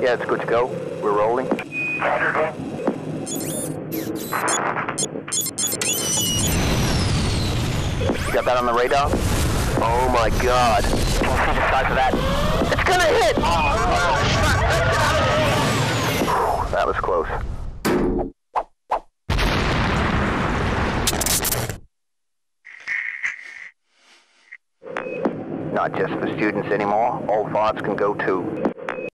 Yeah, it's good to go. We're rolling. You got that on the radar? Oh my god. Can you see the size of that? It's gonna hit! That was close. Not just for students anymore. All thoughts can go too.